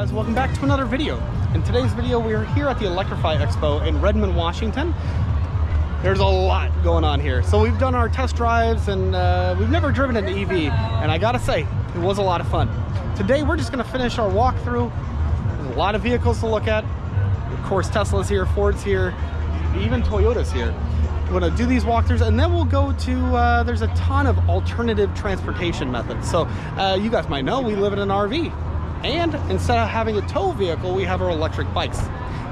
guys, welcome back to another video. In today's video, we are here at the Electrify Expo in Redmond, Washington. There's a lot going on here. So we've done our test drives and uh, we've never driven an EV. And I gotta say, it was a lot of fun. Today, we're just gonna finish our walkthrough. There's a lot of vehicles to look at. Of course, Tesla's here, Ford's here, even Toyota's here. We're gonna do these walkthroughs and then we'll go to, uh, there's a ton of alternative transportation methods. So uh, you guys might know we live in an RV. And instead of having a tow vehicle, we have our electric bikes.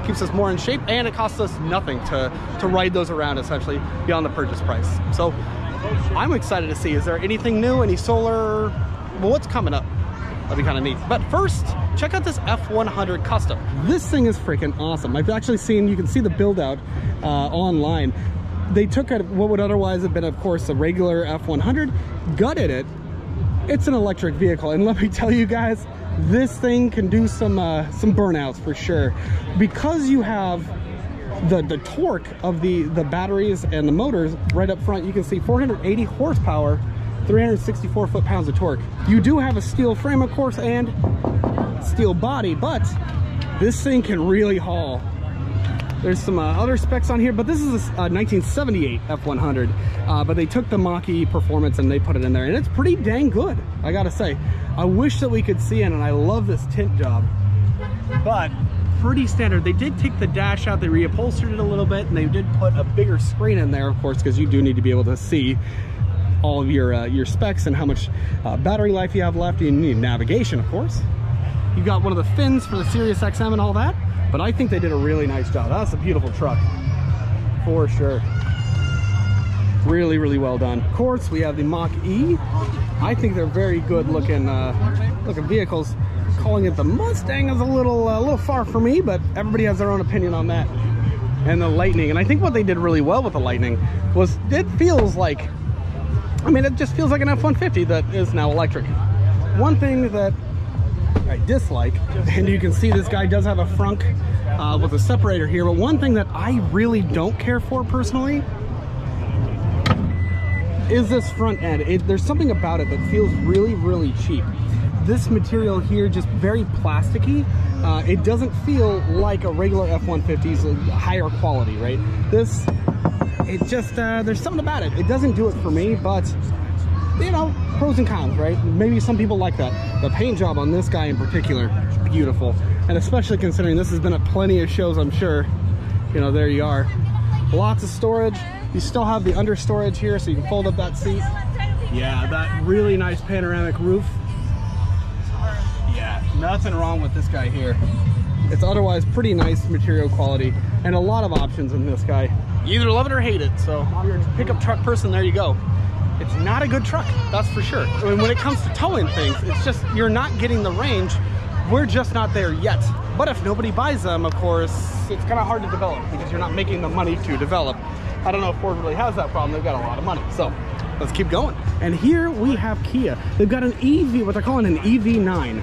Keeps us more in shape and it costs us nothing to, to ride those around essentially beyond the purchase price. So I'm excited to see, is there anything new, any solar, well, what's coming up? That'd be kind of neat. But first, check out this F100 Custom. This thing is freaking awesome. I've actually seen, you can see the build out uh, online. They took what would otherwise have been, of course, a regular F100, gutted it. It's an electric vehicle. And let me tell you guys, this thing can do some uh, some burnouts for sure. Because you have the the torque of the the batteries and the motors right up front you can see 480 horsepower 364 foot-pounds of torque. You do have a steel frame of course and steel body but this thing can really haul. There's some uh, other specs on here, but this is a, 1978 F100. Uh, but they took the Mach-E performance and they put it in there, and it's pretty dang good, I gotta say. I wish that we could see in, and I love this tint job. But pretty standard. They did take the dash out, they reupholstered it a little bit, and they did put a bigger screen in there, of course, because you do need to be able to see all of your uh, your specs and how much uh, battery life you have left. You need navigation, of course. You got one of the fins for the Sirius XM and all that. But I think they did a really nice job. That's a beautiful truck, for sure. Really, really well done. Of course, we have the Mach-E. I think they're very good looking, uh, looking vehicles. Calling it the Mustang is a little, uh, a little far for me, but everybody has their own opinion on that. And the Lightning, and I think what they did really well with the Lightning was it feels like, I mean, it just feels like an F-150 that is now electric. One thing that I dislike. And you can see this guy does have a frunk uh, with a separator here. But one thing that I really don't care for personally is this front end. It, there's something about it that feels really, really cheap. This material here, just very plasticky. Uh, it doesn't feel like a regular F-150's higher quality, right? This, it just, uh, there's something about it. It doesn't do it for me, but you know, pros and cons, right? Maybe some people like that. The paint job on this guy in particular, beautiful. And especially considering this has been at plenty of shows, I'm sure. You know, there you are. Lots of storage. You still have the under storage here, so you can fold up that seat. Yeah, that really nice panoramic roof. Yeah, nothing wrong with this guy here. It's otherwise pretty nice material quality and a lot of options in this guy. You either love it or hate it, so if you're a pickup truck person, there you go it's not a good truck, that's for sure. I mean, when it comes to towing things, it's just, you're not getting the range. We're just not there yet. But if nobody buys them, of course, it's kind of hard to develop because you're not making the money to develop. I don't know if Ford really has that problem. They've got a lot of money. So let's keep going. And here we have Kia. They've got an EV, what they're calling an EV9.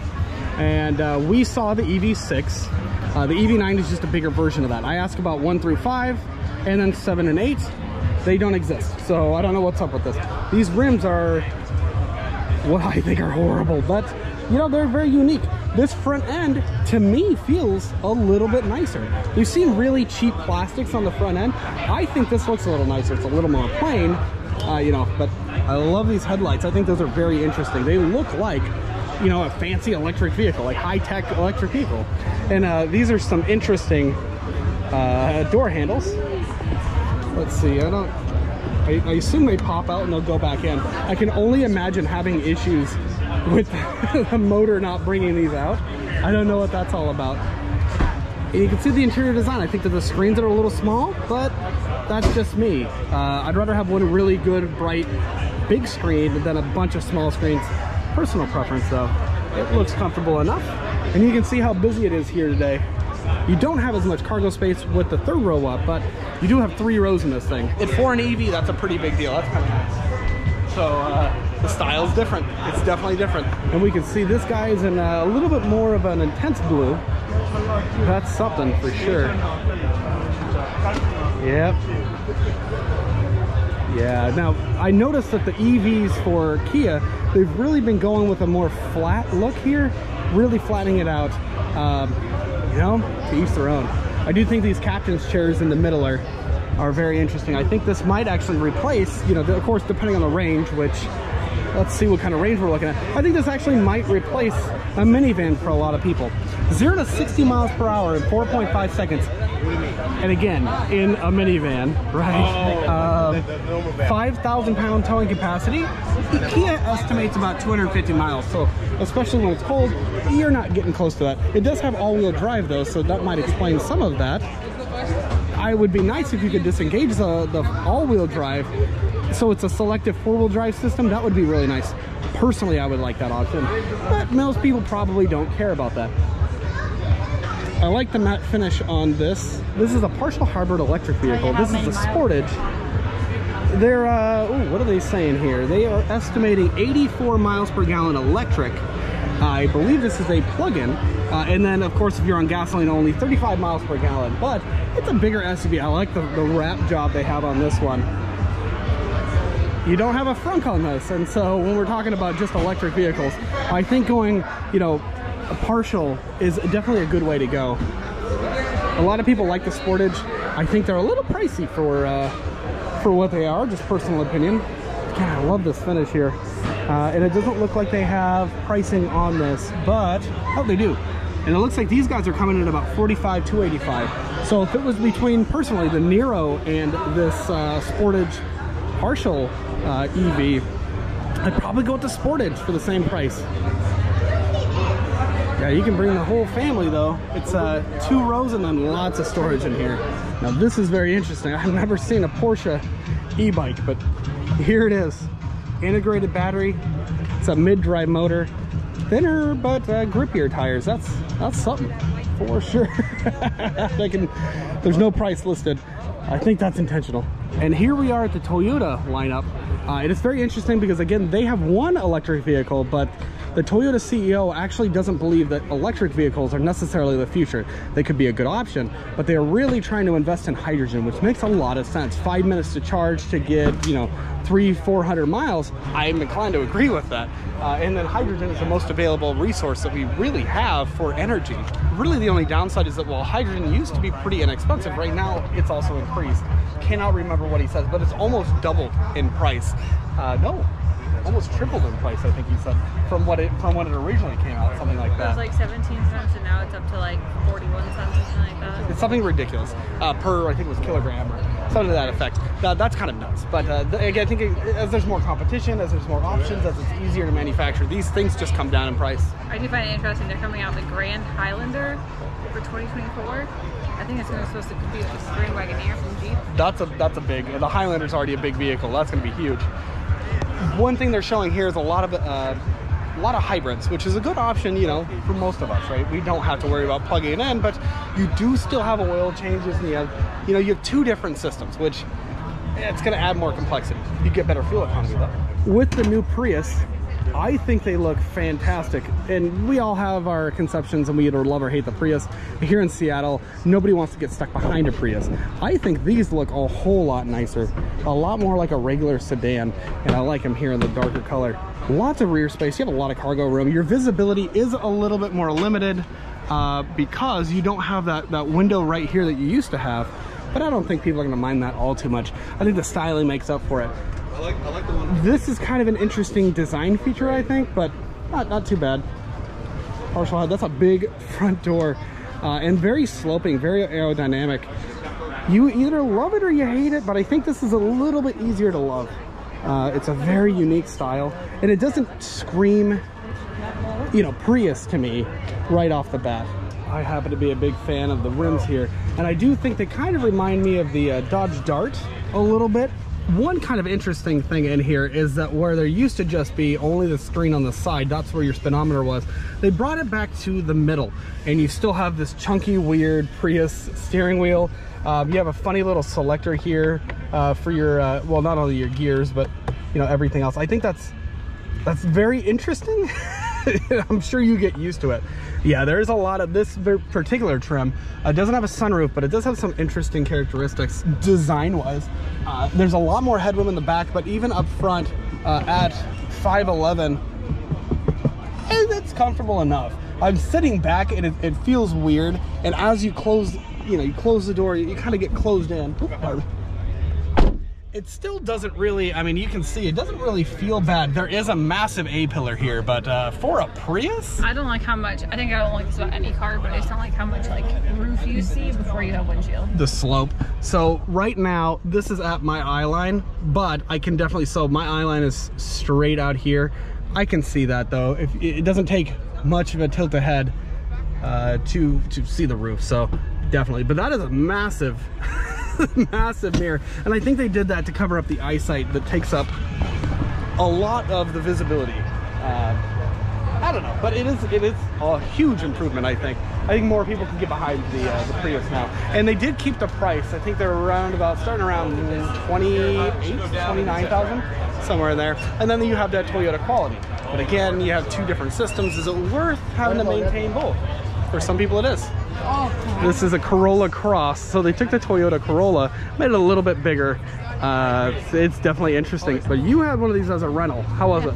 And uh, we saw the EV6. Uh, the EV9 is just a bigger version of that. I asked about one through five and then seven and eight they don't exist. So I don't know what's up with this. These rims are what I think are horrible, but you know, they're very unique. This front end, to me, feels a little bit nicer. We've seen really cheap plastics on the front end. I think this looks a little nicer. It's a little more plain, uh, you know, but I love these headlights. I think those are very interesting. They look like, you know, a fancy electric vehicle, like high-tech electric vehicle. And uh, these are some interesting uh, door handles. Let's see, I don't, I, I, assume they pop out and they'll go back in. I can only imagine having issues with the motor not bringing these out. I don't know what that's all about. And you can see the interior design. I think that the screens are a little small, but that's just me. Uh, I'd rather have one really good, bright, big screen than a bunch of small screens. Personal preference though. It looks comfortable enough. And you can see how busy it is here today. You don't have as much cargo space with the third row up, but you do have three rows in this thing. And for an EV, that's a pretty big deal. That's kind of nice. So uh, the style's different. It's definitely different. And we can see this guy is in a little bit more of an intense blue. That's something for sure. Yep. Yeah, now I noticed that the EVs for Kia, they've really been going with a more flat look here really flattening it out. Um, you know, to each their own. I do think these captain's chairs in the middle are, are very interesting. I think this might actually replace, you know, of course, depending on the range, which let's see what kind of range we're looking at. I think this actually might replace a minivan for a lot of people. Zero to 60 miles per hour in 4.5 seconds. And again, in a minivan, right? Oh, Um, 5,000 pound towing capacity. Kia estimates about 250 miles. So especially when it's cold, you're not getting close to that. It does have all-wheel drive though, so that might explain some of that. I would be nice if you could disengage the, the all-wheel drive so it's a selective four-wheel drive system. That would be really nice. Personally, I would like that option, but most people probably don't care about that. I like the matte finish on this. This is a partial hybrid electric vehicle. This is a Sportage. They're, uh, ooh, what are they saying here? They are estimating 84 miles per gallon electric. I believe this is a plug-in. Uh, and then, of course, if you're on gasoline only, 35 miles per gallon. But it's a bigger SUV. I like the, the wrap job they have on this one. You don't have a frunk on this. And so when we're talking about just electric vehicles, I think going, you know, a partial is definitely a good way to go. A lot of people like the Sportage. I think they're a little pricey for uh, for what they are, just personal opinion. God, I love this finish here. Uh, and it doesn't look like they have pricing on this, but, oh, they do. And it looks like these guys are coming in about 45, 285. So if it was between, personally, the Niro and this uh, Sportage partial uh, EV, I'd probably go with the Sportage for the same price. Yeah, you can bring the whole family though. It's uh, two rows and then lots of storage in here. Now this is very interesting. I've never seen a Porsche e-bike, but here it is. Integrated battery. It's a mid-drive motor. Thinner but uh, grippier tires. That's that's something for sure. they can. There's no price listed. I think that's intentional. And here we are at the Toyota lineup. Uh, it is very interesting because again, they have one electric vehicle, but the Toyota CEO actually doesn't believe that electric vehicles are necessarily the future. They could be a good option, but they are really trying to invest in hydrogen, which makes a lot of sense. Five minutes to charge to get, you know, three, 400 miles. I am inclined to agree with that. Uh, and then hydrogen is the most available resource that we really have for energy. Really the only downside is that while hydrogen used to be pretty inexpensive, right now it's also increased. Cannot remember what he says, but it's almost doubled in price. Uh, no, almost tripled in price, I think he said, from what it from when it originally came out, something like that. It was like 17 cents and now it's up to like 41 cents something like that. It's something ridiculous uh, per I think it was kilogram or something to that effect. That, that's kind of nuts. But uh, again, I think it, as there's more competition, as there's more options, as it's easier to manufacture, these things just come down in price. I do find it interesting. They're coming out with the Grand Highlander for 2024. I think it's gonna supposed to compete with the Grand Wagoneer from Jeep. That's a that's a big. The Highlander's already a big vehicle. That's going to be huge. One thing they're showing here is a lot of uh, a lot of hybrids, which is a good option, you know, for most of us, right? We don't have to worry about plugging it in, but you do still have oil changes, and you have, you know, you have two different systems, which it's going to add more complexity. You get better fuel economy though. With the new Prius, I think they look fantastic. And we all have our conceptions and we either love or hate the Prius. Here in Seattle, nobody wants to get stuck behind a Prius. I think these look a whole lot nicer, a lot more like a regular sedan. And I like them here in the darker color. Lots of rear space. You have a lot of cargo room. Your visibility is a little bit more limited uh, because you don't have that, that window right here that you used to have. But I don't think people are gonna mind that all too much. I think the styling makes up for it. I like, I like the one. This is kind of an interesting design feature, I think, but not, not too bad. Partial head, that's a big front door uh, and very sloping, very aerodynamic. You either love it or you hate it, but I think this is a little bit easier to love. Uh, it's a very unique style and it doesn't scream, you know, Prius to me right off the bat. I happen to be a big fan of the rims here and I do think they kind of remind me of the uh, Dodge Dart a little bit. One kind of interesting thing in here is that where there used to just be only the screen on the side, that's where your speedometer was, they brought it back to the middle and you still have this chunky, weird Prius steering wheel. Um, you have a funny little selector here uh, for your, uh, well, not only your gears, but you know, everything else. I think that's, that's very interesting. I'm sure you get used to it. Yeah, there's a lot of this particular trim. Uh, doesn't have a sunroof, but it does have some interesting characteristics design-wise. Uh, there's a lot more headroom in the back, but even up front uh, at 5'11", it's comfortable enough. I'm sitting back and it, it feels weird. And as you close, you know, you close the door, you, kind of get closed in. It still doesn't really, I mean, you can see it doesn't really feel bad. There is a massive A-pillar here, but uh, for a Prius, I don't like how much. I think I don't like this about any car, but I just don't like how much like roof you see before you have windshield. the slope. So right now, this is at my eye line, but I can definitely, so my eye line is straight out here. I can see that though. If It doesn't take much of a tilt ahead uh, to, to see the roof, so definitely. But that is a massive, massive mirror. And I think they did that to cover up the eyesight that takes up a lot of the visibility. Uh, I don't know, but it is it is a huge improvement. I think. I think more people can get behind the uh, the Prius now, and they did keep the price. I think they're around about starting around 28, 29,000, somewhere in there. And then you have that Toyota quality. But again, you have two different systems. Is it worth having to maintain both? For some people, it is. This is a Corolla Cross. So they took the Toyota Corolla, made it a little bit bigger. Uh, it's definitely interesting. But you had one of these as a rental. How was it?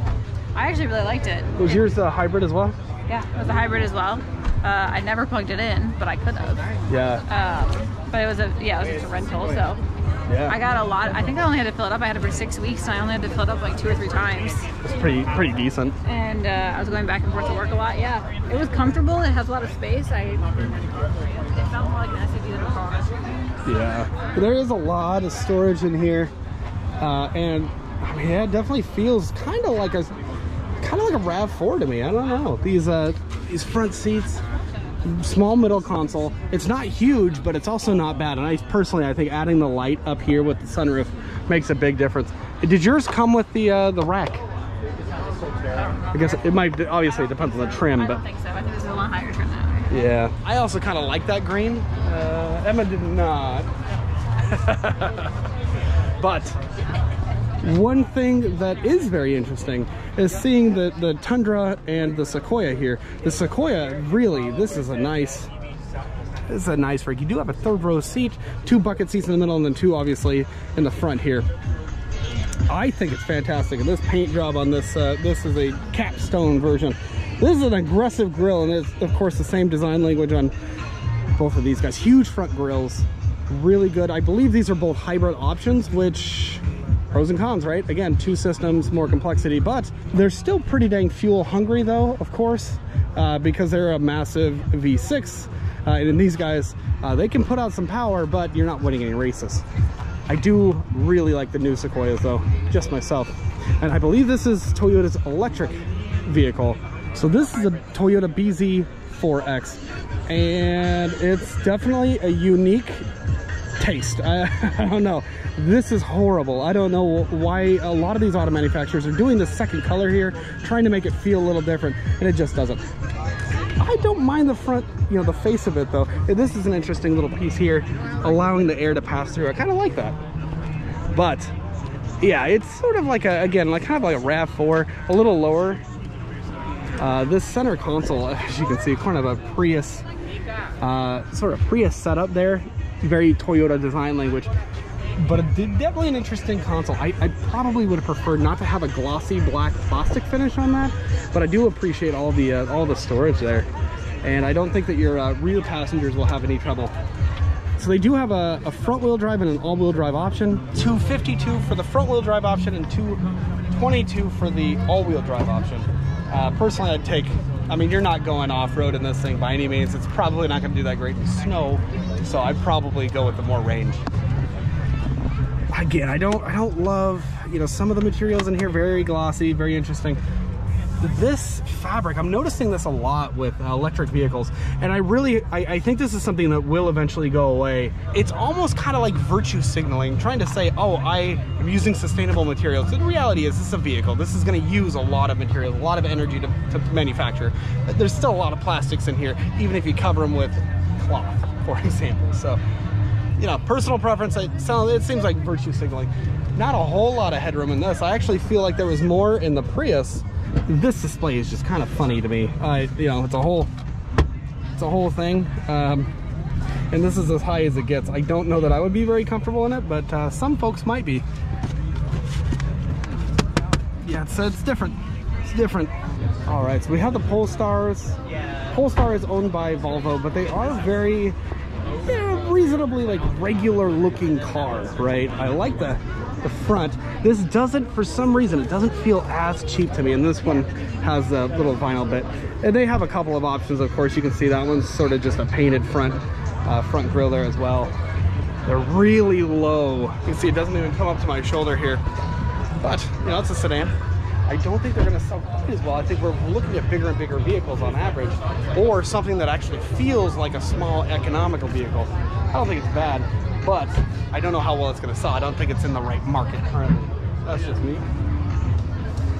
I actually really liked it. Was yours a hybrid as well? Yeah, it was a hybrid as well. Uh, I never plugged it in, but I could have. Yeah. Um, but it was a yeah, it was just a rental, so Yeah. I got a lot. I think I only had to fill it up. I had it for six weeks, and I only had to fill it up like two or three times. It's pretty pretty decent. And uh, I was going back and forth to work a lot. Yeah, it was comfortable. It has a lot of space. I it felt more like an SUV than a car. Yeah. There is a lot of storage in here. Uh, and I mean, yeah, it definitely feels kind of like a kind of like a RAV4 to me. I don't know. These uh these front seats small middle console. It's not huge, but it's also not bad. And I personally, I think adding the light up here with the sunroof makes a big difference. Did yours come with the uh, the rack? I guess it might. Obviously, it depends on the trim, I but don't think so. I think this is a lot higher trim now. yeah. I also kind of like that green. Uh, Emma did not. but one thing that is very interesting is seeing the, the Tundra and the Sequoia here. The Sequoia, really, this is a nice, this is a nice rig. You do have a third row seat, two bucket seats in the middle, and then two obviously in the front here. I think it's fantastic. And this paint job on this, uh, this is a capstone version. This is an aggressive grill, and it's of course the same design language on both of these guys. Huge front grills, really good. I believe these are both hybrid options, which pros and cons, right? Again, two systems, more complexity, but they're still pretty dang fuel hungry though, of course, uh, because they're a massive V6. Uh, and these guys, uh, they can put out some power, but you're not winning any races. I do really like the new Sequoias though, just myself. And I believe this is Toyota's electric vehicle. So this is a Toyota BZ4X and it's definitely a unique taste. I, I don't know. This is horrible. I don't know why a lot of these auto manufacturers are doing the second color here, trying to make it feel a little different, and it just doesn't. I don't mind the front, you know, the face of it though. This is an interesting little piece here, allowing the air to pass through. I kind of like that. But yeah, it's sort of like a, again, like kind of like a RAV4, a little lower. Uh, this center console, as you can see, kind of a Prius, uh, sort of Prius setup there. Very Toyota design language. But it did- definitely an interesting console. I, I probably would have preferred not to have a glossy black plastic finish on that, but I do appreciate all the uh, all the storage there. And I don't think that your uh, rear passengers will have any trouble. So they do have a, a front wheel drive and an all wheel drive option. 252 for the front wheel drive option and 222 for the all wheel drive option. Uh, personally, I'd take, I mean, you're not going off road in this thing by any means. It's probably not going to do that great in snow. So I'd probably go with the more range. Again, I don't, I don't love, you know, some of the materials in here, very glossy, very interesting this fabric i'm noticing this a lot with electric vehicles and i really I, I think this is something that will eventually go away it's almost kind of like virtue signaling trying to say oh i am using sustainable materials the reality is this is a vehicle this is going to use a lot of materials a lot of energy to, to manufacture there's still a lot of plastics in here even if you cover them with cloth for example so you know, personal preference, it, sounds, it seems like virtue signaling. Not a whole lot of headroom in this. I actually feel like there was more in the Prius. This display is just kind of funny to me. I, you know, it's a whole, it's a whole thing. Um, and this is as high as it gets. I don't know that I would be very comfortable in it, but uh, some folks might be. Yeah, it's, it's different. It's different. All right, so we have the Polestars. Polestar is owned by Volvo, but they are very reasonably like regular looking car, right? I like the the front. This doesn't, for some reason, it doesn't feel as cheap to me. And this one has a little vinyl bit. And they have a couple of options, of course. You can see that one's sort of just a painted front uh, front grille there as well. They're really low. You can see it doesn't even come up to my shoulder here. But, you know, it's a sedan. I don't think they're going to sell quite as well. I think we're looking at bigger and bigger vehicles on average, or something that actually feels like a small economical vehicle. I don't think it's bad, but I don't know how well it's going to sell. I don't think it's in the right market currently. That's just me.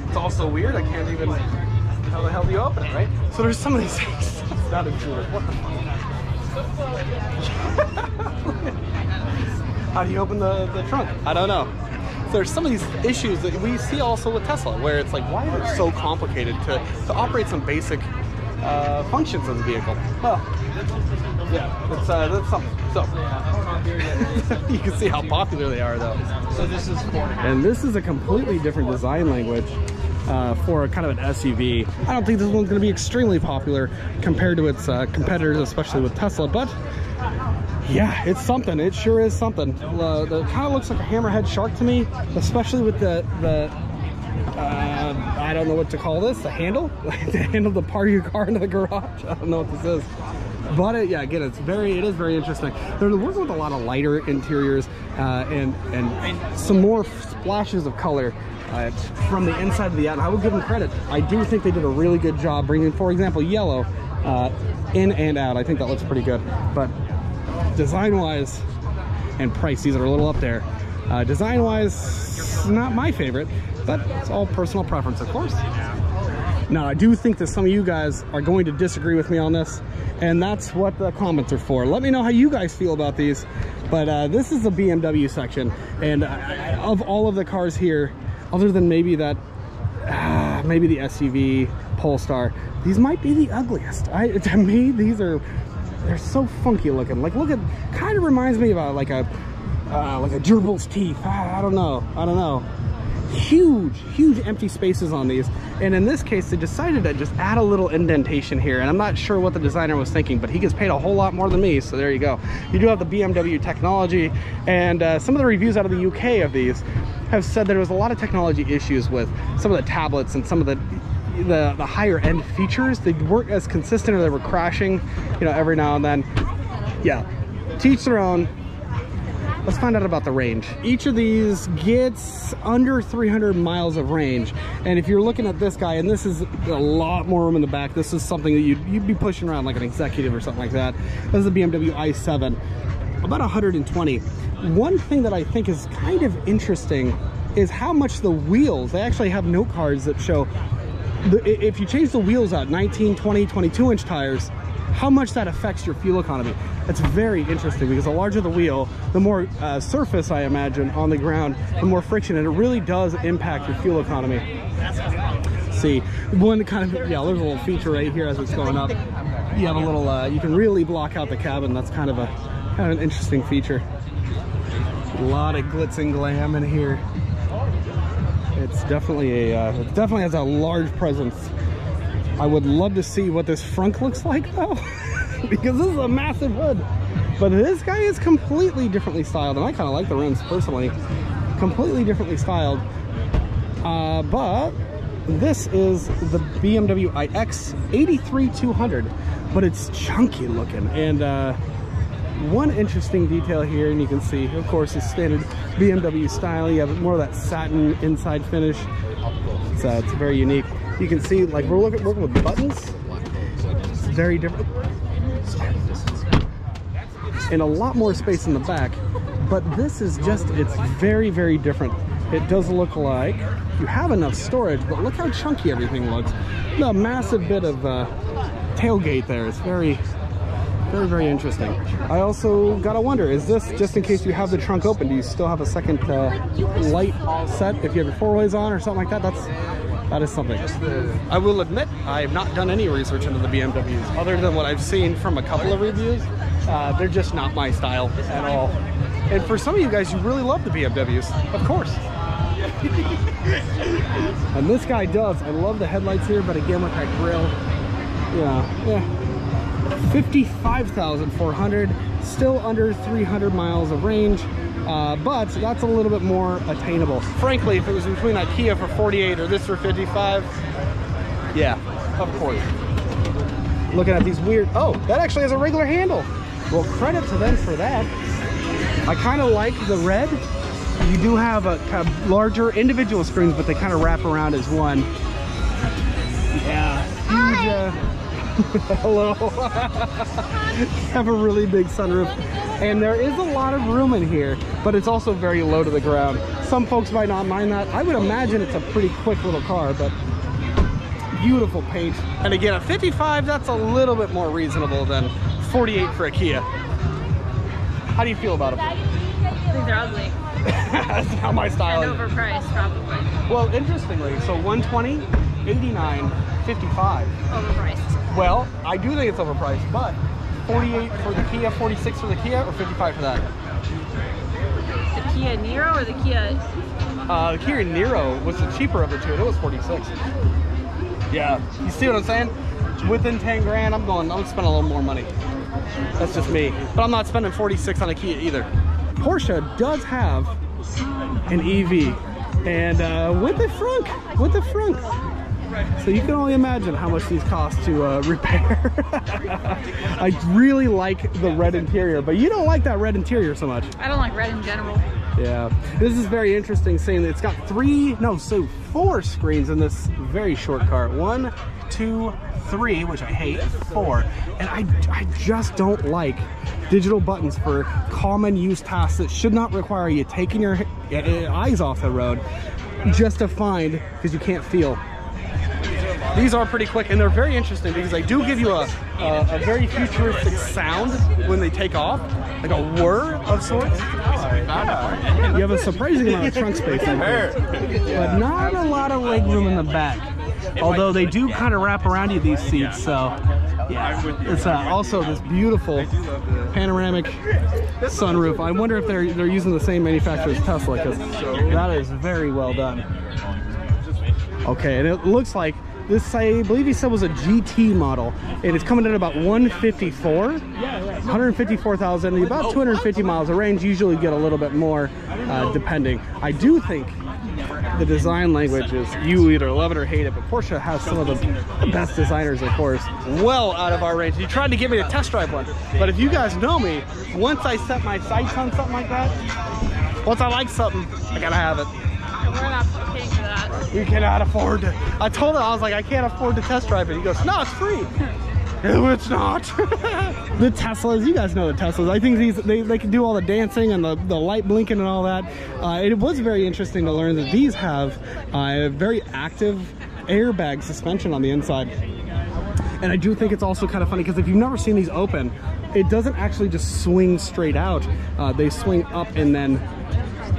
It's also weird. I can't even. How the hell do you open it, right? So there's some of these things. It's not intuitive. What the fuck? how do you open the, the trunk? I don't know there's some of these issues that we see also with Tesla, where it's like, why is it so complicated to, to operate some basic uh, functions of the vehicle? Well, yeah, it's, uh, that's something. So, you can see how popular they are, though. So this is And this is a completely different design language. Uh, for a kind of an SUV. I don't think this one's going to be extremely popular compared to its uh, competitors, especially with Tesla, but yeah, it's something. It sure is something. Uh, it kind of looks like a hammerhead shark to me, especially with the the uh, I don't know what to call this. The handle, the handle to park your car into the garage. I don't know what this is. But it, yeah, again, it's very, it is very interesting. They're working with a lot of lighter interiors uh, and and some more splashes of color uh, from the inside of the out. I would give them credit. I do think they did a really good job bringing, for example, yellow uh, in and out. I think that looks pretty good. But design wise and price these are a little up there uh, design wise not my favorite but it's all personal preference of course now i do think that some of you guys are going to disagree with me on this and that's what the comments are for let me know how you guys feel about these but uh, this is the bmw section and of all of the cars here other than maybe that uh, maybe the suv polestar these might be the ugliest I, to me these are they're so funky looking. Like, look at, kind of reminds me of a, like a, uh, like a gerbil's teeth. I, I don't know. I don't know. Huge, huge empty spaces on these. And in this case, they decided to just add a little indentation here. And I'm not sure what the designer was thinking, but he gets paid a whole lot more than me. So there you go. You do have the BMW technology. And uh, some of the reviews out of the UK of these have said there was a lot of technology issues with some of the tablets and some of the the, the higher end features, they weren't as consistent or they were crashing, you know, every now and then. Yeah, teach their own. Let's find out about the range. Each of these gets under 300 miles of range. And if you're looking at this guy, and this is a lot more room in the back, this is something that you'd, you'd be pushing around like an executive or something like that. This is a BMW i7, about 120. One thing that I think is kind of interesting is how much the wheels, they actually have note cards that show if you change the wheels out 19 20 22 inch tires how much that affects your fuel economy. It's very interesting because the larger the wheel the more uh, surface i imagine on the ground the more friction and it really does impact your fuel economy. See one kind of yeah there's a little feature right here as it's going up. You have a little uh, you can really block out the cabin. That's kind of a kind of an interesting feature. A lot of glitz and glam in here. It's definitely a, uh, it definitely has a large presence. I would love to see what this front looks like though, because this is a massive hood. But this guy is completely differently styled, and I kind of like the rims personally. Completely differently styled. Uh, but this is the BMW iX 83200, but it's chunky looking. And uh, one interesting detail here, and you can see, of course, is standard BMW style. You have more of that satin inside finish. Uh, it's very unique. You can see, like, we're looking, working with buttons. Very different. And a lot more space in the back. But this is just, it's very, very different. It does look like you have enough storage, but look how chunky everything looks. A massive bit of uh, tailgate there. It's very, very, very interesting. I also gotta wonder, is this, just in case you have the trunk open, do you still have a second uh, light set if you have your four ways on or something like that? That's, that is something. I will admit, I have not done any research into the BMWs, other than what I've seen from a couple of reviews. Uh, they're just not my style at all. And for some of you guys, you really love the BMWs, of course. And this guy does. I love the headlights here, but again with that grill, yeah, yeah. 55,400, still under 300 miles of range. Uh, but that's a little bit more attainable. Frankly, if it was between Kia for 48 or this for 55, yeah, of course. Looking at these weird, oh, that actually has a regular handle. Well, credit to them for that. I kind of like the red. You do have a kind of larger individual screens, but they kind of wrap around as one. Yeah, huge. Uh, hello. have a really big sunroof. And there is a lot of room in here, but it's also very low to the ground. Some folks might not mind that. I would imagine it's a pretty quick little car, but beautiful paint. And again, a 55, that's a little bit more reasonable than 48 for a Kia. How do you feel about them? I think they're ugly. that's not my style. And overpriced, probably. Well, interestingly, so 120, 89, 55. Overpriced. Well, I do think it's overpriced, but 48 for the Kia, 46 for the Kia, or 55 for that? The Kia Niro or the Kia? Uh, the Kia Niro was the cheaper of the two, and it was 46. Yeah, you see what I'm saying? Within 10 grand, I'm going, I'm spending a little more money. That's just me. But I'm not spending 46 on a Kia either. Porsche does have an EV, and uh, with the frunk, with the frunk. So you can only imagine how much these cost to uh, repair. I really like the red interior, but you don't like that red interior so much. I don't like red in general. Yeah, this is very interesting saying that it's got three, no, so four screens in this very short car. One, two, three, which I hate, four. And I, I just don't like digital buttons for common use tasks that should not require you taking your uh, eyes off the road just to find because you can't feel. These are pretty quick and they're very interesting because they do give you a, a, a very futuristic sound when they take off, like a whir of sorts. You have a surprising amount of trunk space in here, but not a lot of leg room in the back. Although they do kind of wrap around you these seats, so yeah. It's uh, also this beautiful panoramic sunroof. I wonder if they're they're using the same manufacturer as Tesla because that is very well done. Okay, and it looks like this I believe he said was a GT model, and it's coming in at about 154, 154,000, about 250 miles of range. Usually get a little bit more, uh, depending. I do think the design language is you either love it or hate it, but Porsche has some of the best designers, of course, well out of our range. You tried to get me to test drive one, but if you guys know me, once I set my sights on something like that, once I like something, I gotta have it. You cannot afford to. I told him, I was like, I can't afford to test drive it. He goes, no, it's free. No, it's not. the Teslas, you guys know the Teslas. I think these they, they can do all the dancing and the, the light blinking and all that. Uh, it was very interesting to learn that these have uh, a very active airbag suspension on the inside. And I do think it's also kind of funny because if you've never seen these open, it doesn't actually just swing straight out. Uh, they swing up and then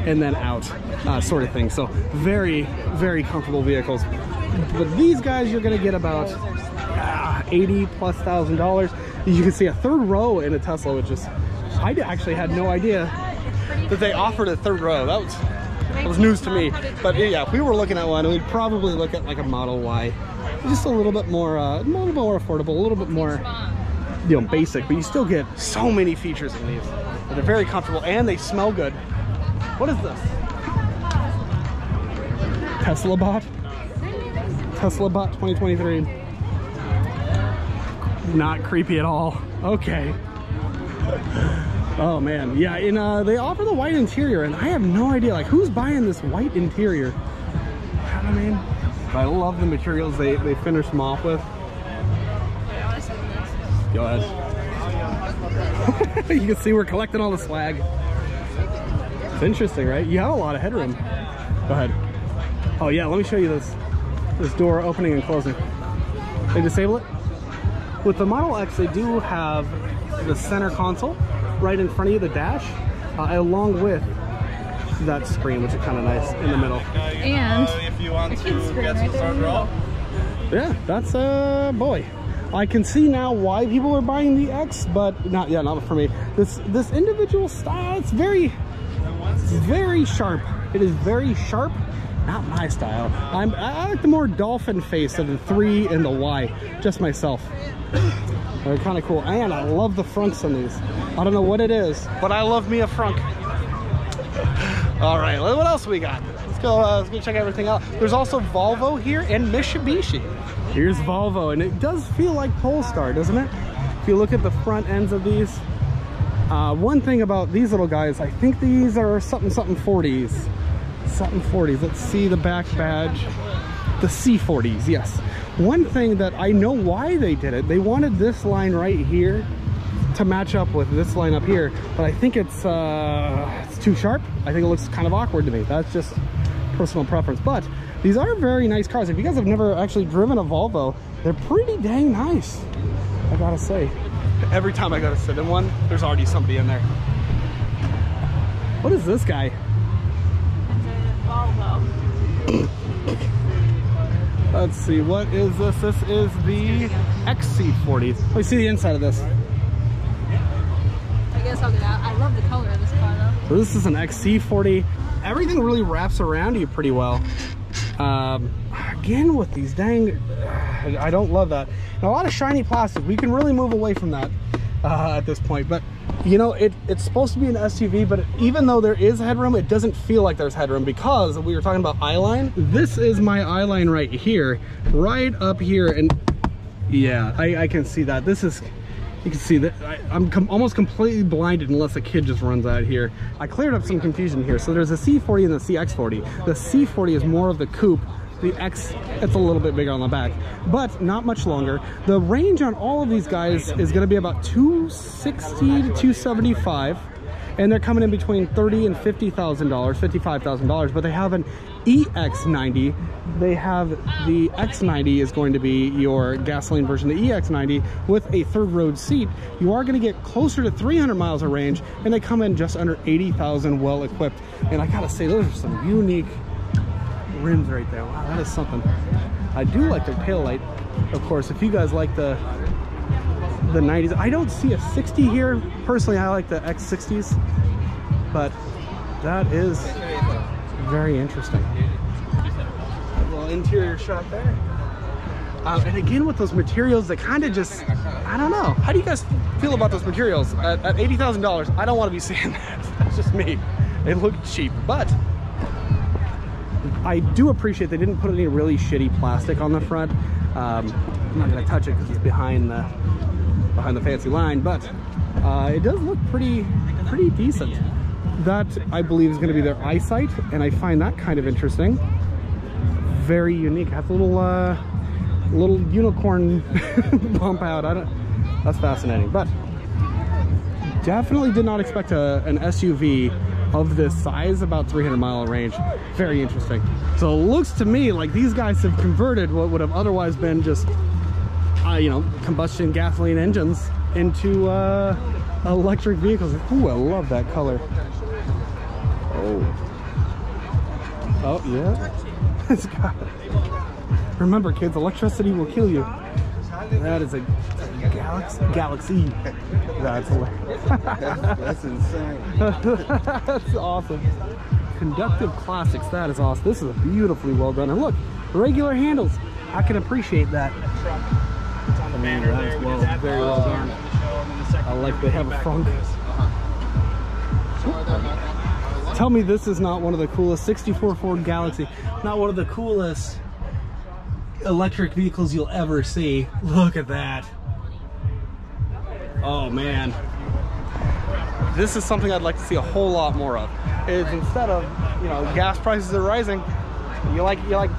and then out, uh, sort of thing. So very, very comfortable vehicles. But these guys, you're gonna get about ah, 80 plus thousand dollars. You can see a third row in a Tesla, which is, I actually had no idea that they offered a third row. That was, that was news to me. But yeah, if we were looking at one, we'd probably look at like a Model Y. Just a little bit more, uh, a little bit more affordable, a little bit more, you know, basic, but you still get so many features in these. They're very comfortable and they smell good. What is this? Tesla bot? Tesla bot 2023. Not creepy at all. Okay. Oh man, yeah, and uh, they offer the white interior, and I have no idea, like, who's buying this white interior? I mean? I love the materials they, they finish them off with. Go ahead. you can see we're collecting all the swag. It's interesting, right? You have a lot of headroom. Go ahead. Oh yeah, let me show you this this door opening and closing. They disable it. With the Model X, they do have the center console right in front of you, the dash, uh, along with that screen, which is kind of nice in the middle. And if you want a to kid's screen get right some there the roll. Yeah, that's a uh, boy. I can see now why people are buying the X, but not yeah, not for me. This this individual style, it's very it's very sharp. It is very sharp not my style. I'm, I like the more dolphin face of the three and the Y, just myself. They're kind of cool. And I love the frunks on these. I don't know what it is, but I love me a frunk. All right, what else we got? Let's go, uh, let's go check everything out. There's also Volvo here and Mitsubishi. Here's Volvo, and it does feel like Polestar, doesn't it? If you look at the front ends of these, uh, one thing about these little guys, I think these are something something 40s. Something 40s. Let's see the back badge. The C40s, yes. One thing that I know why they did it, they wanted this line right here to match up with this line up here, but I think it's uh, it's too sharp. I think it looks kind of awkward to me. That's just personal preference. But these are very nice cars. If you guys have never actually driven a Volvo, they're pretty dang nice. I gotta say. Every time I go to sit in one, there's already somebody in there. What is this guy? Volvo. Let's see, what is this? This is the XC40. Let me see the inside of this. I guess I'll get out. I love the color of this car though. So this is an XC40. Everything really wraps around you pretty well. Um, again, with these dang, I don't love that. And a lot of shiny plastic. We can really move away from that uh, at this point. But you know, it, it's supposed to be an SUV, but even though there is headroom, it doesn't feel like there's headroom because we were talking about eye line. This is my eye line right here, right up here. And yeah, I, I can see that. This is, you can see that I, am com almost completely blinded unless a kid just runs out here. I cleared up some confusion here. So there's a C40 and the CX40. The C40 is more of the coupe the X, it's a little bit bigger on the back, but not much longer. The range on all of these guys is gonna be about 260 to 275 and they're coming in between 30 and $50,000, $55,000, but they have an EX90. They have the X90 is going to be your gasoline version, the EX90 with a third row seat. You are going to get closer to 300 miles of range and they come in just under 80,000 well equipped. And I gotta say, those are some unique rims right there. Wow, that is something. I do like their tail light. Of course, if you guys like the the 90s, I don't see a 60 here. Personally, I like the X60s, but that is very interesting. A little interior shot there. Um, and again, with those materials they kind of just, I don't know. How do you guys feel about those materials? At, at $80,000, I don't want to be seeing that. That's just me. They look cheap, but I do appreciate they didn't put any really shitty plastic on the front. Um, I'm not gonna touch it because it's behind the behind the fancy line, but uh, it does look pretty pretty decent. That I believe is going to be their eyesight, and I find that kind of interesting. Very unique. Has a little uh, little unicorn bump out. I don't. That's fascinating, but definitely did not expect a, an SUV of this size, about 300 mile range. Very interesting. So it looks to me like these guys have converted what would have otherwise been just, uh, you know, combustion gasoline engines into uh, electric vehicles. Ooh, I love that color. Oh. Oh, yeah. it's got Remember, kids, electricity will kill you. That is a Galaxie. Galaxie. That's hilarious. That's insane. That's awesome. Conductive classics. That is awesome. This is beautifully well done. And look, regular handles. I can appreciate that. Man, that is well, very well done. I like they have a frunk. Uh-huh. Tell me this is not one of the coolest 64 Ford Galaxie. Not one of the coolest electric vehicles you'll ever see. Look at that. Oh man. This is something I'd like to see a whole lot more of. Is instead of, you know, gas prices are rising, you like you like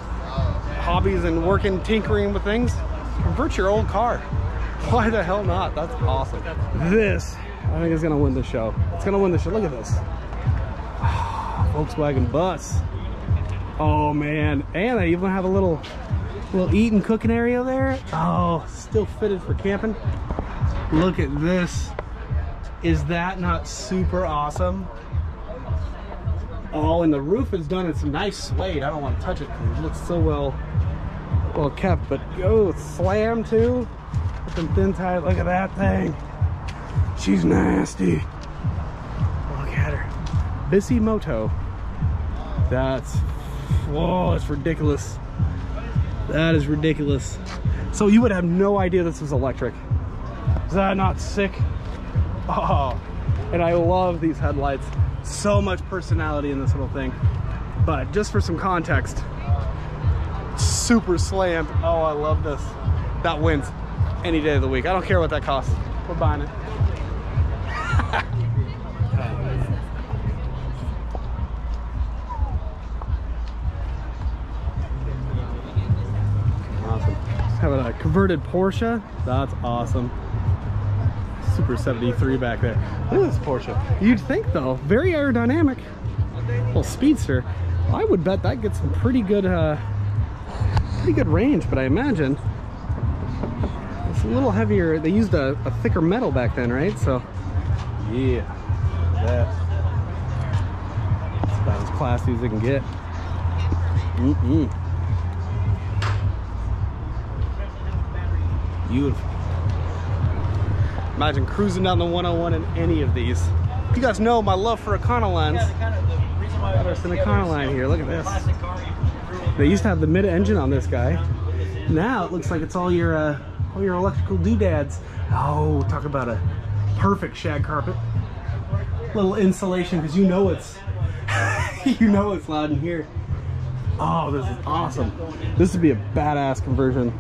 hobbies and working tinkering with things, convert your old car. Why the hell not? That's awesome. This, I think is gonna win the show. It's gonna win the show. Look at this. Volkswagen bus. Oh man. And I even have a little little eating cooking area there. Oh, still fitted for camping. Look at this. Is that not super awesome? Oh, and the roof is done in some nice suede. I don't want to touch it because it looks so well well kept. But oh, slam too. With them thin tires. Look at that thing. She's nasty. Look at her. Bisimoto. That's Whoa, it's ridiculous. That is ridiculous. So you would have no idea this was electric. Is that not sick? Oh, and I love these headlights. So much personality in this little thing. But just for some context, super slammed. Oh, I love this. That wins any day of the week. I don't care what that costs. We're buying it. Converted Porsche. That's awesome. Super 73 back there. Look at this Porsche. You'd think though, very aerodynamic. Little speedster. I would bet that gets some pretty good uh pretty good range, but I imagine it's a little heavier. They used a, a thicker metal back then, right? So yeah. That. It's about as classy as it can get. Mm-mm. Beautiful. Imagine cruising down the 101 in any of these. You guys know my love for Econolines. Yeah, the kind of, Econoline. There's an Econoline here. Look at this. They used to have the mid-engine on this guy. Now it looks like it's all your uh, all your electrical doodads. Oh, talk about a perfect shag carpet. Little insulation because you know it's you know it's loud in here. Oh, this is awesome. This would be a badass conversion.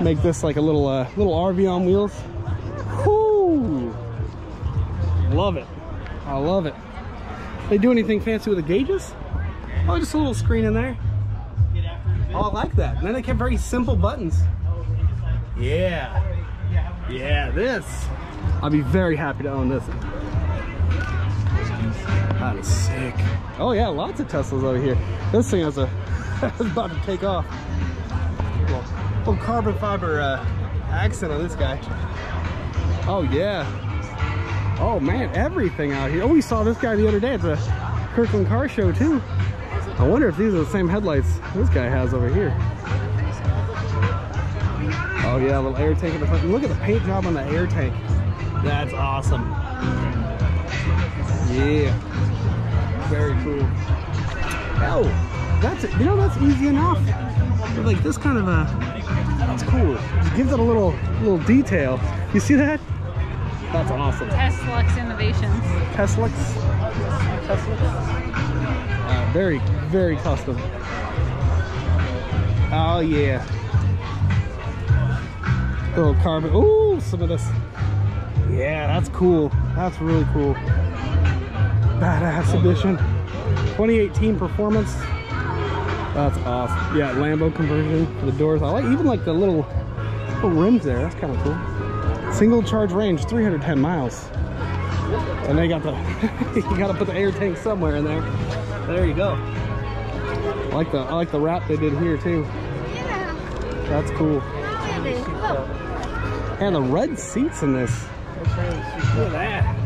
Make this like a little uh, little RV on wheels. Whoo! Love it. I love it. They do anything fancy with the gauges? Oh, just a little screen in there. Oh, I like that. And then they kept very simple buttons. Yeah. Yeah, this. I'll be very happy to own this. That is sick. Oh yeah, lots of Teslas over here. This thing has a, it's about to take off. Little, little carbon fiber uh, accent on this guy. Oh yeah. Oh man, everything out here. Oh, we saw this guy the other day at the Kirkland Car Show too. I wonder if these are the same headlights this guy has over here. Oh yeah, little air tank in the front. Look at the paint job on the air tank. That's awesome. Yeah. Very cool. Oh, that's it. You know, that's easy enough. But like this kind of a, that's cool. It gives it a little, little detail. You see that? That's awesome. Teslux Innovations. Teslux. Teslux. Uh, very, very custom. Oh yeah. Little carbon. Ooh, some of this. Yeah, that's cool. That's really cool. Badass edition. 2018 performance. That's awesome. Yeah, Lambo conversion for the doors. I like even like the little little rims there. That's kind of cool. Single charge range, 310 miles. And they got the you gotta put the air tank somewhere in there. There you go. I like the I like the wrap they did here too. Yeah. That's cool. And the red seats in this. Look at that.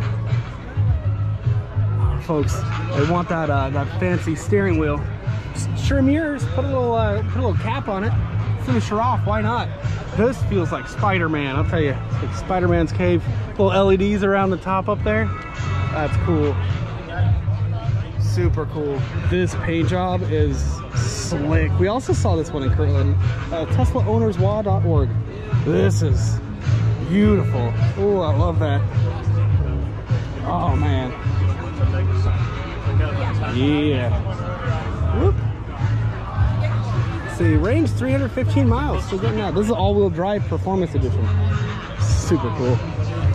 Folks, they want that uh, that fancy steering wheel. Trim yours, put a little uh, put a little cap on it, finish her off. Why not? This feels like Spider-Man. I'll tell you, like Spider-Man's cave. Little LEDs around the top up there. That's cool. Super cool. This paint job is slick. We also saw this one in Kirkland. Uh, TeslaOwnersWA.org. This is beautiful. Oh, I love that. Oh man. Yeah. Whoop. See, range 315 miles. Still getting out. This is all-wheel drive performance edition. Super cool.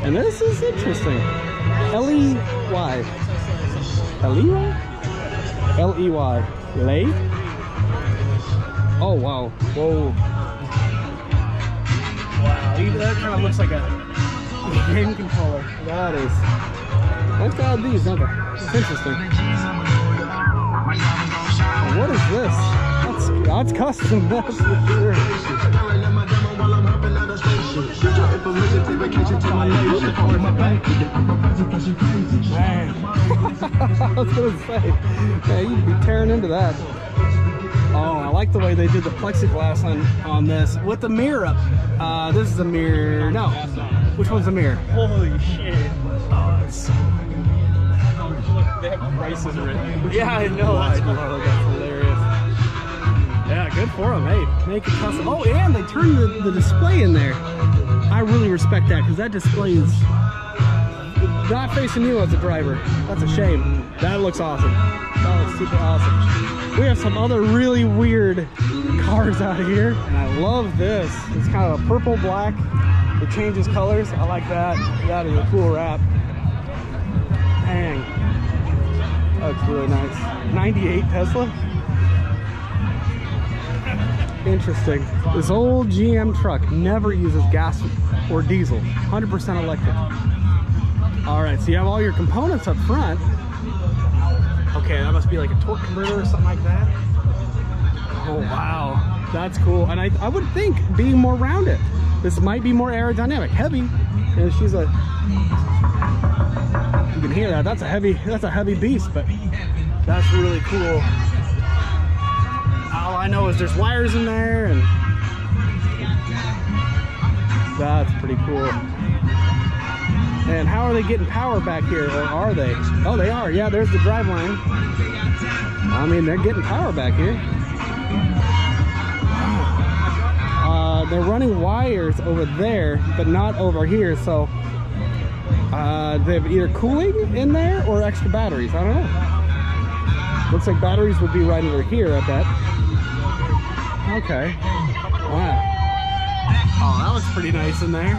And this is interesting. L-E-Y. L-E-Y? L-E-Y. Lay? Oh, wow. Whoa. Wow, even that kind of looks like a game controller. That is. Let's add these, don't they? It's interesting. What is this? That's that's custom. That's for sure. Man. I was gonna say, man, you'd be tearing into that. Oh, I like the way they did the plexiglass on on this with the mirror up. Uh, this is a mirror. No, which one's a mirror? Holy shit. Oh, it's They have prices written. Yeah, I know. That's I know. That's hilarious. Yeah, good for them. Hey, make it custom. Oh, and they turned the, the display in there. I really respect that because that display is not facing you as a driver. That's a shame. That looks awesome. That looks super awesome. We have some other really weird cars out here, and I love this. It's kind of a purple black. It changes colors. I like that. That is a cool wrap. Dang. That's really nice. 98 Tesla. Interesting. This old GM truck never uses gas or diesel. 100% electric. All right, so you have all your components up front. Okay, that must be like a torque converter or something like that. Oh, wow. That's cool. And I, I would think being more rounded, this might be more aerodynamic. Heavy. And she's a, you can hear that. That's a heavy, that's a heavy beast, but that's really cool. I know is there's wires in there and that's pretty cool. And how are they getting power back here, or are they? Oh, they are. Yeah, there's the drive line. I mean, they're getting power back here. Uh, they're running wires over there, but not over here. So uh, they have either cooling in there or extra batteries. I don't know. Looks like batteries would be right over here, I bet. Okay. Wow. Oh, that looks pretty nice in there.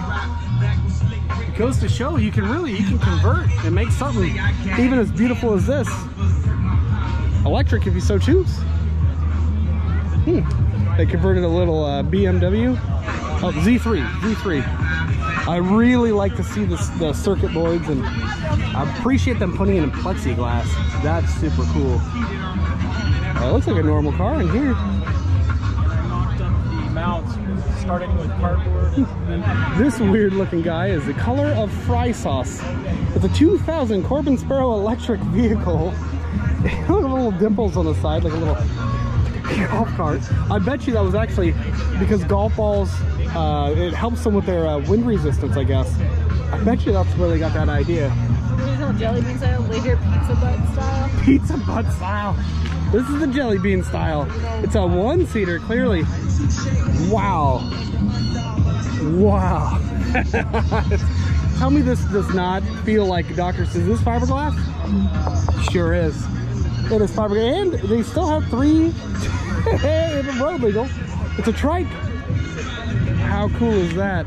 It goes to show you can really you can convert and make something even as beautiful as this. Electric if you so choose. Hmm. they converted a little uh, BMW oh Z3 Z3 I really like to see this, the circuit boards and I appreciate them putting it in plexiglass. That's super cool. Uh, it looks like a normal car in here mounts starting with cardboard. this weird looking guy is the color of fry sauce. It's a 2000 Corbin Sparrow electric vehicle. Look at little dimples on the side, like a little golf cart. I bet you that was actually because golf balls, uh, it helps them with their uh, wind resistance, I guess. I bet you that's where they got that idea. Original jelly bean style, later pizza butt style. Pizza butt style. This is the jelly bean style. It's a one-seater, clearly. Wow. Wow. Tell me this does not feel like Dr. Is this fiberglass? Sure is. It is fiberglass. And they still have three it's road legal. It's a trike. How cool is that?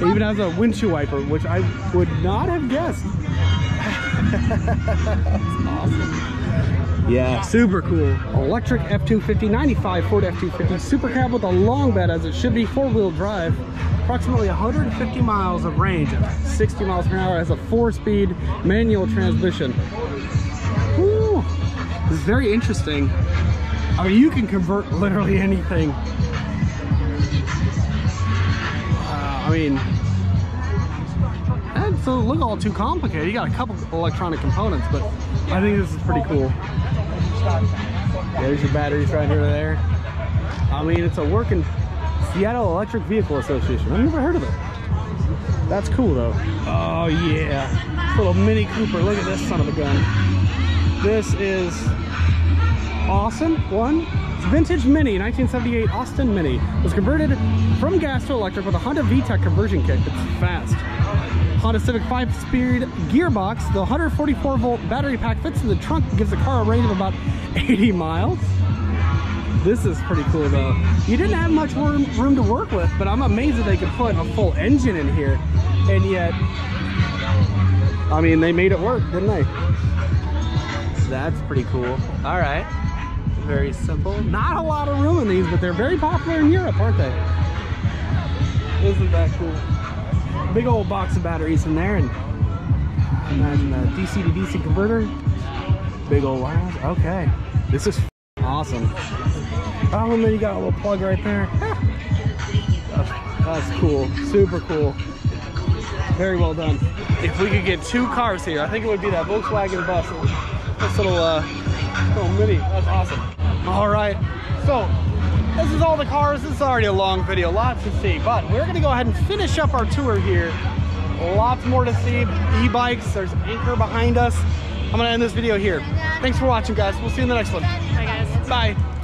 It even has a windshield wiper, which I would not have guessed. That's awesome. Yeah, super cool. Electric F-250, 95 Ford F-250, super cab with a long bed as it should be, four-wheel drive. Approximately 150 miles of range, 60 miles per hour, has a four-speed manual transmission. Woo! This is very interesting. I mean, you can convert literally anything. Uh, I mean, that doesn't look all too complicated. You got a couple electronic components, but I think this is pretty cool. There's your batteries right here there. I mean, it's a working Seattle Electric Vehicle Association. I've never heard of it. That's cool though. Oh yeah. Little Mini Cooper. Look at this son of a gun. This is awesome. One, vintage Mini, 1978 Austin Mini. Was converted from gas to electric with a Honda VTEC conversion kit. It's fast. Honda Civic 5-speed gearbox. The 144 volt battery pack fits in the trunk, gives the car a range of about 80 miles. This is pretty cool though. You didn't have much room, room to work with, but I'm amazed that they could put a full engine in here. And yet, I mean, they made it work, didn't they? That's pretty cool. All right. Very simple. Not a lot of room in these, but they're very popular in Europe, aren't they? Isn't that cool? Big old box of batteries in there, and imagine a DC to DC converter. Big old wires. Okay. This is awesome. Oh, and then you got a little plug right there. That's, that's cool. Super cool. Very well done. If we could get two cars here, I think it would be that Volkswagen bus. This little, uh, little mini. That's awesome. All right. So, this is all the cars. This is already a long video. Lots to see. But we're going to go ahead and finish up our tour here. Lots more to see. E-bikes. There's Anker behind us. I'm going to end this video here. Thanks for watching, guys. We'll see you in the next one. Bye, guys. Bye.